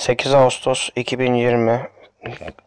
8 Ağustos 2020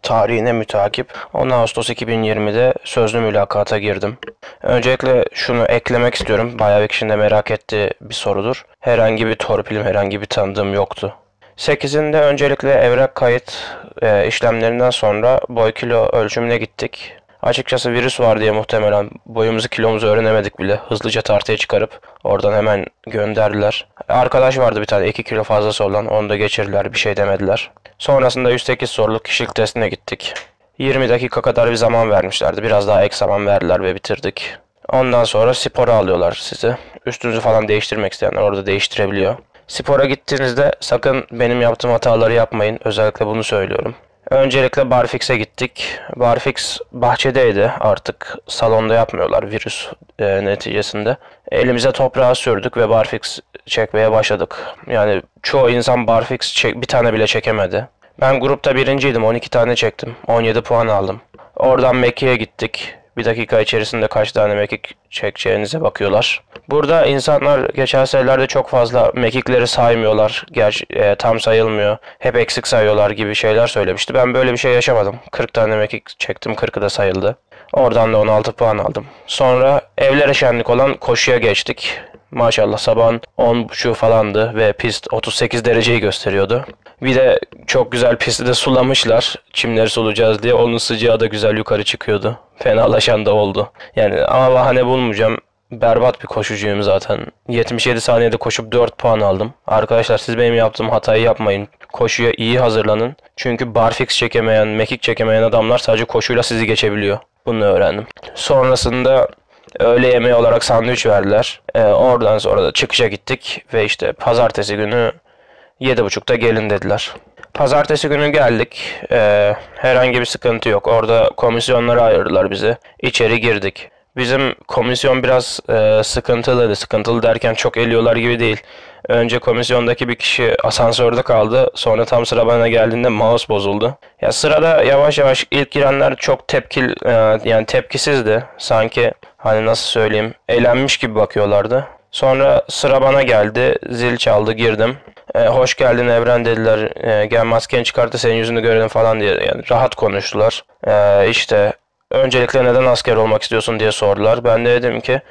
tarihine mütakip 10 Ağustos 2020'de sözlü mülakata girdim. Öncelikle şunu eklemek istiyorum. Bayağı bir kişinin de merak ettiği bir sorudur. Herhangi bir torpilim, herhangi bir tanıdığım yoktu. 8'inde öncelikle evrak kayıt e, işlemlerinden sonra boy kilo ölçümüne gittik. Açıkçası virüs var diye muhtemelen boyumuzu kilomuzu öğrenemedik bile. Hızlıca tartıya çıkarıp oradan hemen gönderdiler. Arkadaş vardı bir tane 2 kilo fazlası olan onu da geçirdiler bir şey demediler. Sonrasında 108 soruluk kişilik testine gittik. 20 dakika kadar bir zaman vermişlerdi. Biraz daha ek zaman verdiler ve bitirdik. Ondan sonra spora alıyorlar sizi. Üstünüzü falan değiştirmek isteyenler orada değiştirebiliyor. Spora gittiğinizde sakın benim yaptığım hataları yapmayın. Özellikle bunu söylüyorum. Öncelikle Barfix'e gittik. Barfix bahçedeydi artık salonda yapmıyorlar virüs e, neticesinde. Elimize toprağı sürdük ve Barfix çekmeye başladık. Yani çoğu insan Barfix çek, bir tane bile çekemedi. Ben grupta birinciydim 12 tane çektim. 17 puan aldım. Oradan Mekke'ye gittik. Bir dakika içerisinde kaç tane mekik çekeceğinize bakıyorlar. Burada insanlar geçen senelerde çok fazla mekikleri saymıyorlar. Gerçi e, tam sayılmıyor. Hep eksik sayıyorlar gibi şeyler söylemişti. Ben böyle bir şey yaşamadım. 40 tane mekik çektim. 40'ı da sayıldı. Oradan da 16 puan aldım. Sonra evlere şenlik olan koşuya geçtik. Maşallah sabahın 10.30 falandı ve pist 38 dereceyi gösteriyordu. Bir de çok güzel pisti de sulamışlar. Çimleri sulayacağız diye. Onun sıcağı da güzel yukarı çıkıyordu. Fenalaşan da oldu. Yani ama bahane bulmayacağım. Berbat bir koşucuyum zaten. 77 saniyede koşup 4 puan aldım. Arkadaşlar siz benim yaptığım hatayı yapmayın. Koşuya iyi hazırlanın. Çünkü barfix çekemeyen, mekik çekemeyen adamlar sadece koşuyla sizi geçebiliyor. Bunu öğrendim. Sonrasında öğle yemeği olarak sandviç verdiler. Ee, oradan sonra da çıkışa gittik ve işte pazartesi günü 7.30'da gelin dediler. Pazartesi günü geldik. Ee, herhangi bir sıkıntı yok. Orada komisyonlara ayırdılar bizi. İçeri girdik. Bizim komisyon biraz e, sıkıntılıydı. Sıkıntılı derken çok eliyorlar gibi değil. Önce komisyondaki bir kişi asansörde kaldı. Sonra tam sıra bana geldiğinde mouse bozuldu. Ya sırada yavaş yavaş ilk girenler çok tepkil e, yani tepkisizdi. Sanki hani nasıl söyleyeyim eğlenmiş gibi bakıyorlardı. Sonra sıra bana geldi. Zil çaldı girdim. E, hoş geldin Evren dediler. E, gel maskeni çıkarttı senin yüzünü görelim falan diye. Yani rahat konuştular. E, işte öncelikle neden asker olmak istiyorsun diye sordular. Ben de dedim ki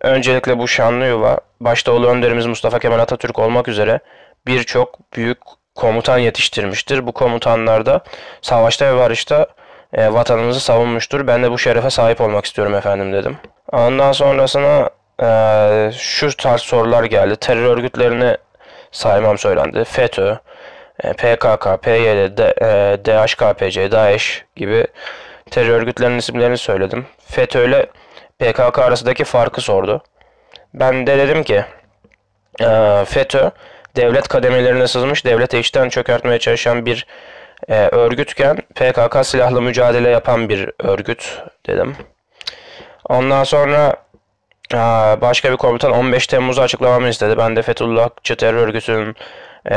öncelikle bu şanlı yuva başta ulu önderimiz Mustafa Kemal Atatürk olmak üzere birçok büyük komutan yetiştirmiştir. Bu komutanlar da savaşta ve barışta e, vatanımızı savunmuştur. Ben de bu şerefe sahip olmak istiyorum efendim dedim. Ondan sonrasına e, şu tarz sorular geldi. Terör örgütlerini saymam söylendi. FETÖ, e, PKK, PYD, DHKPC, DAEŞ gibi terör örgütlerinin isimlerini söyledim. FETÖ ile PKK arasındaki farkı sordu. Ben de dedim ki e, FETÖ devlet kademelerine sızmış, devlete içten çökertmeye çalışan bir e, örgütken PKK silahlı mücadele yapan bir örgüt dedim. Ondan sonra başka bir komutan 15 Temmuz'u açıklamamı istedi. Ben de Fethullahçı terör örgütünün e,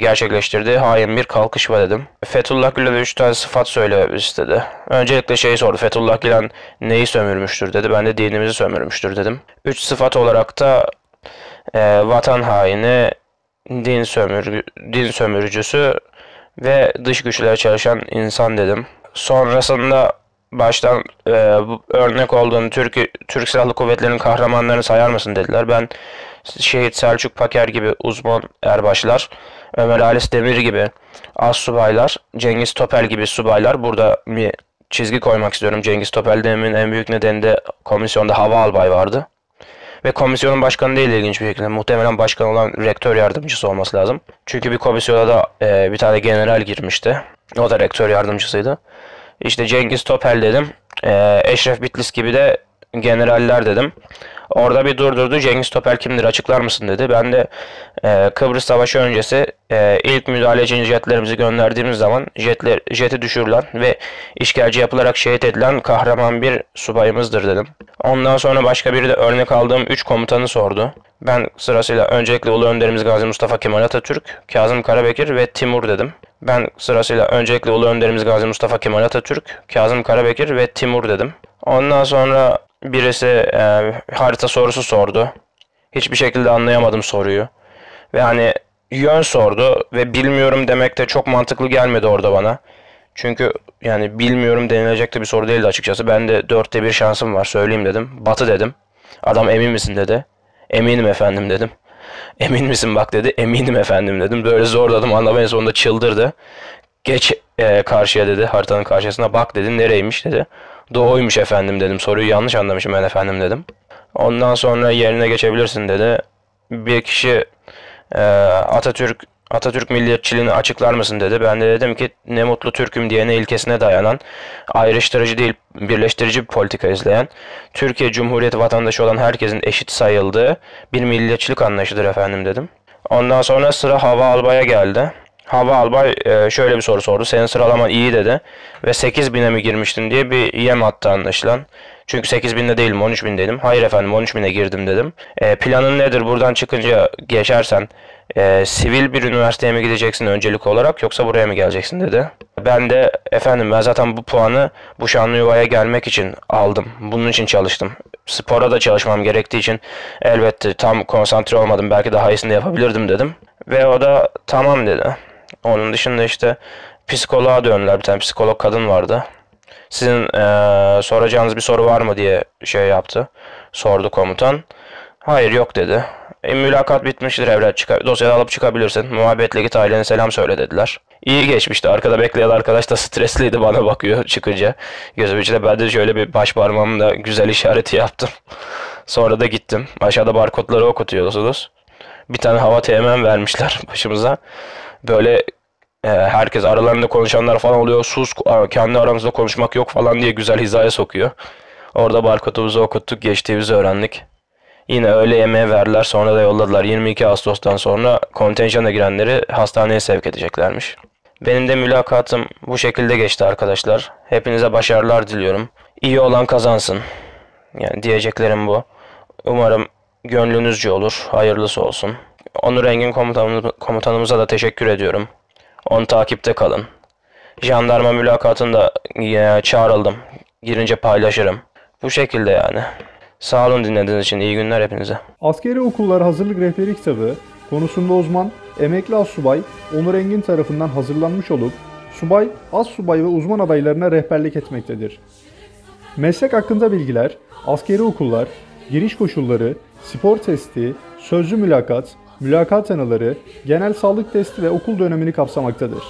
gerçekleştirdiği hain bir kalkış var dedim. Fethullah Gülen'e 3 tane sıfat söyle istedi. Öncelikle şeyi sordu. Fethullah Gülen neyi sömürmüştür dedi. Ben de dinimizi sömürmüştür dedim. 3 sıfat olarak da e, vatan haini, din, sömür, din sömürücüsü ve dış güçlere çalışan insan dedim. Sonrasında baştan e, örnek olduğunu Türk, Türk Silahlı Kuvvetleri'nin kahramanlarını sayar mısın dediler. Ben Şehit Selçuk Paker gibi uzman erbaşlar, Ömer Halis Demir gibi az subaylar, Cengiz Topel gibi subaylar burada bir çizgi koymak istiyorum. Cengiz Topel dememin en büyük nedeni de komisyonda hava albay vardı. Ve komisyonun başkanı değil ilginç bir şekilde. Muhtemelen başkan olan rektör yardımcısı olması lazım. Çünkü bir komisyona da e, bir tane general girmişti. O da rektör yardımcısıydı. İşte Cengiz Topel dedim. E, Eşref Bitlis gibi de generaller dedim. Orada bir durdurdu. Cengiz Topel kimdir açıklar mısın dedi. Ben de e, Kıbrıs Savaşı öncesi e, ilk müdahale için jetlerimizi gönderdiğimiz zaman jetler, jeti düşürülen ve işgalci yapılarak şehit edilen kahraman bir subayımızdır dedim. Ondan sonra başka biri de örnek aldığım 3 komutanı sordu. Ben sırasıyla öncelikle Ulu Önderimiz Gazi Mustafa Kemal Atatürk, Kazım Karabekir ve Timur dedim. Ben sırasıyla öncelikle Ulu Önderimiz Gazi Mustafa Kemal Atatürk, Kazım Karabekir ve Timur dedim. Ondan sonra birisi e, harita sorusu sordu. Hiçbir şekilde anlayamadım soruyu. Ve hani yön sordu ve bilmiyorum demek de çok mantıklı gelmedi orada bana. Çünkü yani bilmiyorum denilecek de bir soru değildi açıkçası. Ben de dörtte bir şansım var söyleyeyim dedim. Batı dedim. Adam emin misin dedi. Eminim efendim dedim. Emin misin bak dedi. Eminim efendim dedim. Böyle zorladım. Adam en sonunda çıldırdı. Geç e, karşıya dedi. Haritanın karşısına bak dedi. Nereymiş dedi. Doğuymuş efendim dedim. Soruyu yanlış anlamışım ben efendim dedim. Ondan sonra yerine geçebilirsin dedi. Bir kişi e, Atatürk Atatürk milliyetçiliğini açıklar mısın dedi. Ben de dedim ki ne mutlu Türk'üm diyene ilkesine dayanan, ayrıştırıcı değil birleştirici bir politika izleyen, Türkiye Cumhuriyeti vatandaşı olan herkesin eşit sayıldığı bir milliyetçilik anlayışıdır efendim dedim. Ondan sonra sıra Hava Albay'a geldi. Hava Albay e, şöyle bir soru sordu. Senin sıralaman iyi dedi. Ve 8000'e mi girmiştin diye bir yem attı anlaşılan. Çünkü 8000'de değilim 13000 dedim. Hayır efendim 13000'e girdim dedim. E, planın nedir buradan çıkınca geçersen e, sivil bir üniversiteye mi gideceksin öncelik olarak yoksa buraya mı geleceksin dedi. Ben de efendim ben zaten bu puanı bu şanlı yuvaya gelmek için aldım. Bunun için çalıştım. Spora da çalışmam gerektiği için elbette tam konsantre olmadım. Belki daha iyisini yapabilirdim dedim. Ve o da tamam dedi. Onun dışında işte psikoloğa döndüler. Bir tane psikolog kadın vardı. Sizin ee, soracağınız bir soru var mı diye şey yaptı. Sordu komutan. Hayır yok dedi. E, mülakat bitmiştir evlat çıkar. Dosyayı alıp çıkabilirsin. Muhabbetle git ailene selam söyle dediler. İyi geçmişti. Arkada bekleyen arkadaş da stresliydi bana bakıyor çıkınca. Gözüm içinde ben de şöyle bir baş parmağımla güzel işareti yaptım. Sonra da gittim. Aşağıda barkodları okutuyorsunuz. Bir tane hava teğmen vermişler başımıza. Böyle e, herkes aralarında konuşanlar falan oluyor. Sus kendi aramızda konuşmak yok falan diye güzel hizaya sokuyor. Orada barkodumuzu okuttuk. Geçtiğimizi öğrendik. Yine öğle yemeği verdiler sonra da yolladılar. 22 Ağustos'tan sonra kontenjana girenleri hastaneye sevk edeceklermiş. Benim de mülakatım bu şekilde geçti arkadaşlar. Hepinize başarılar diliyorum. İyi olan kazansın. Yani diyeceklerim bu. Umarım gönlünüzce olur. Hayırlısı olsun. Onur Engin komutanımıza da teşekkür ediyorum. Onu takipte kalın. Jandarma mülakatında çağrıldım. Girince paylaşırım. Bu şekilde yani. Sağ olun dinlediğiniz için. İyi günler hepinize. Askeri Okullar Hazırlık Rehberi kitabı konusunda uzman emekli assubay Onur Engin tarafından hazırlanmış olup subay, assubay ve uzman adaylarına rehberlik etmektedir. Meslek hakkında bilgiler, askeri okullar, giriş koşulları, spor testi, sözlü mülakat, mülakat anıları, genel sağlık testi ve okul dönemini kapsamaktadır.